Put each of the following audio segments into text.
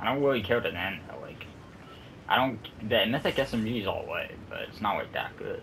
I don't really care to end. Like, I don't. The mythic SMG is all the way, but it's not like that good.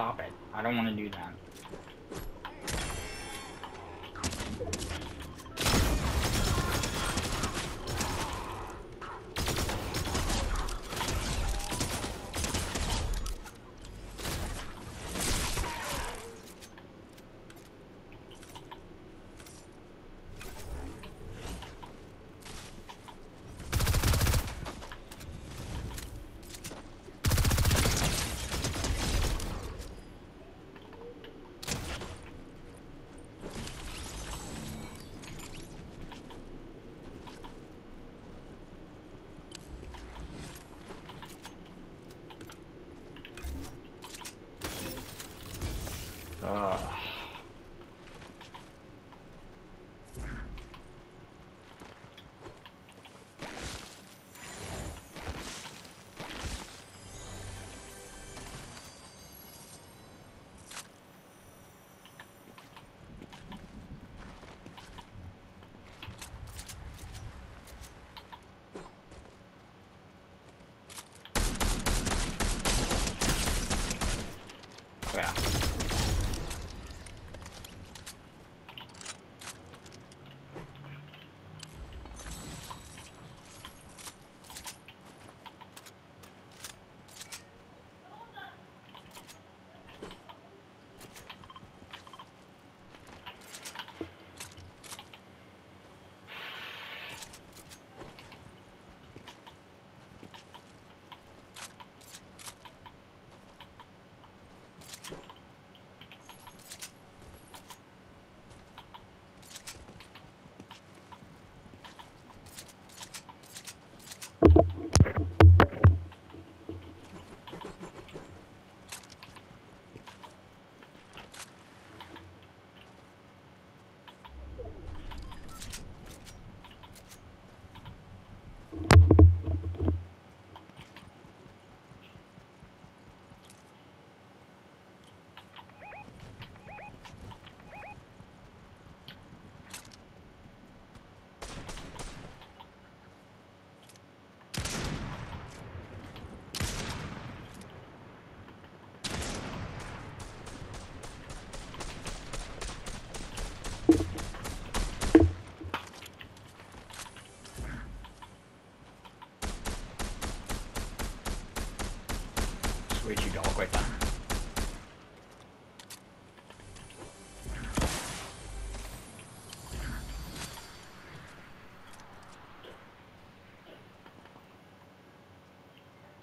Stop it. I don't want to do that.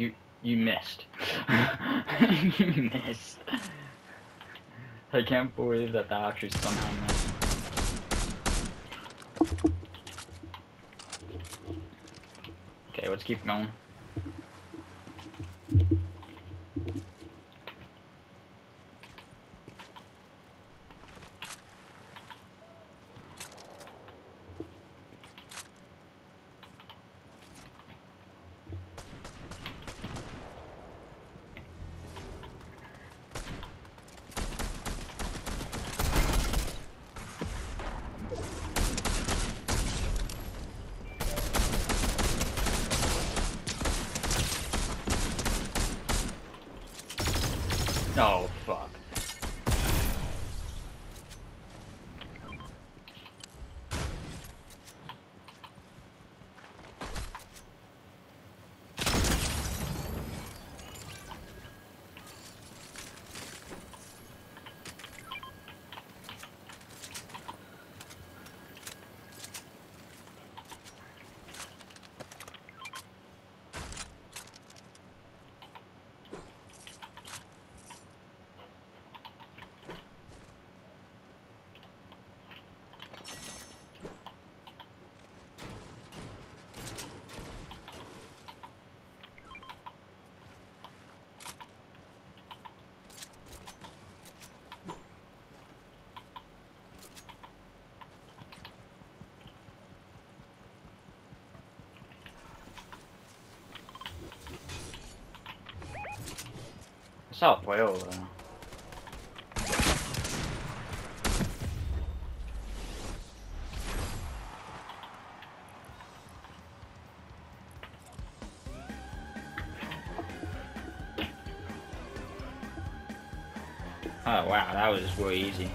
You you missed. you missed. I can't believe that that actually somehow missed. Okay, let's keep going. Oh there. Uh. Oh wow, that was way easy.